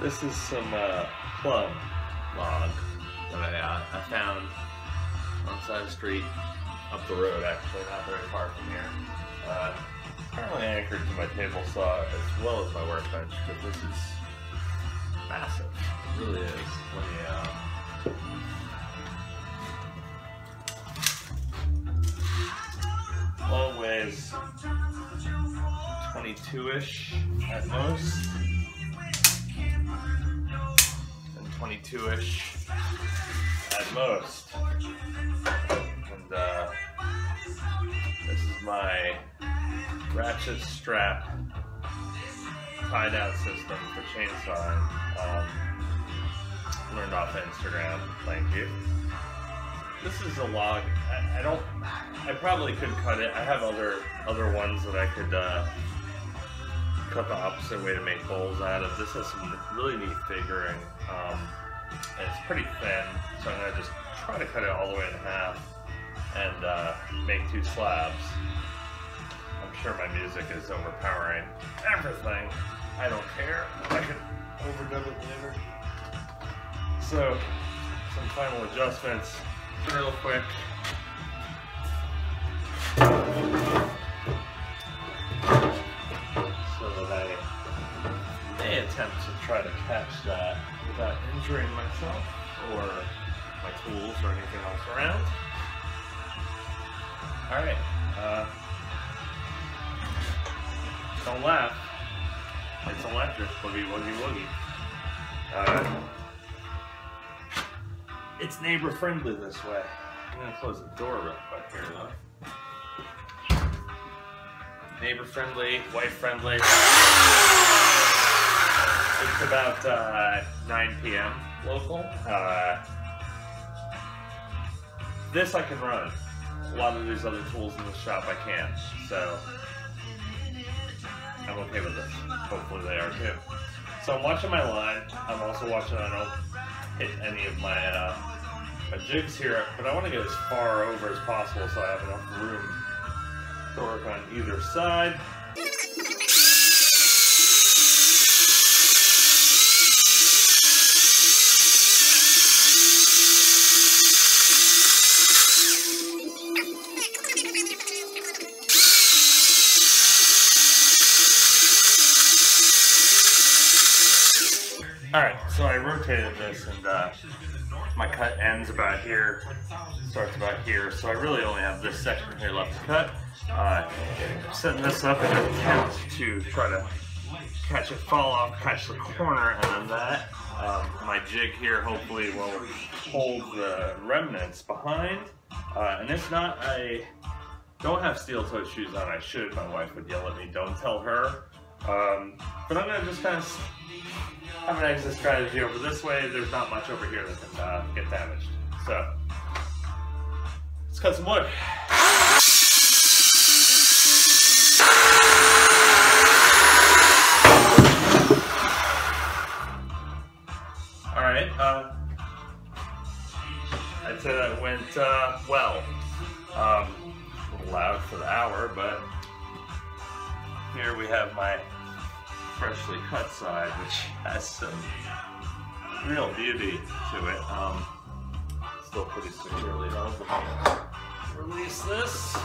This is some uh, plum log that I, uh, I found on the side of the street, up the road actually, not very far from here. Uh, currently anchored to my table saw as well as my workbench, because this is massive. It really is. Let me, uh, weighs 22-ish at most. 22-ish at most. And uh, this is my ratchet strap tie down system for chainsawing. Um, learned off Instagram. Thank you. This is a log. I, I don't. I probably could cut it. I have other other ones that I could uh, cut the opposite way to make bowls out of. This has some really neat figuring. Um, it's pretty thin, so I'm gonna just try to cut it all the way in half and uh, make two slabs. I'm sure my music is overpowering everything. I don't care. I can overdub it later. So, some final adjustments real quick. Attempt to try to catch that without injuring myself or my tools or anything else around. Alright, uh, don't laugh. It's electric, boogie woogie woogie. Uh, it's neighbor friendly this way. I'm gonna close the door real quick here though. Neighbor friendly, wife friendly. It's about uh, 9 p.m. local. Uh, this I can run. A lot of these other tools in the shop I can't. So I'm okay with this. Hopefully they are too. So I'm watching my line. I'm also watching I don't hit any of my uh, my jigs here, but I want to get as far over as possible so I have enough room to work on either side. Alright, so I rotated this and uh, my cut ends about here, starts about here, so I really only have this section here left to cut. Uh, setting this up in an attempt to try to catch it fall off, catch the corner, and then that. Um, my jig here hopefully will hold the remnants behind. Uh, and if not, I don't have steel-toed shoes on. I should. My wife would yell at me, don't tell her. Um, but I'm going to just kind of have an exit strategy over this way. There's not much over here that can uh, get damaged. So, let's cut some wood. Alright, uh, I'd say that went uh, well. Um, a little loud for the hour, but here we have my freshly cut side, which has some real beauty to it. Um, still pretty securely held. Release this.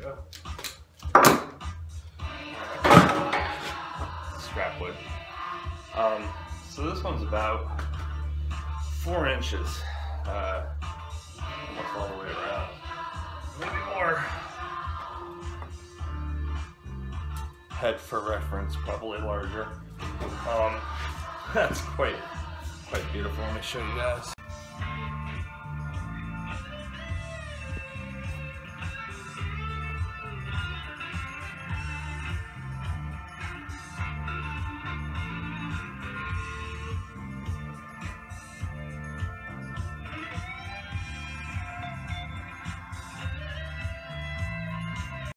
There we Um, so this one's about four inches, uh, almost all the way around. Maybe more. Head for reference, probably larger. Um, that's quite, quite beautiful. Let me show you guys.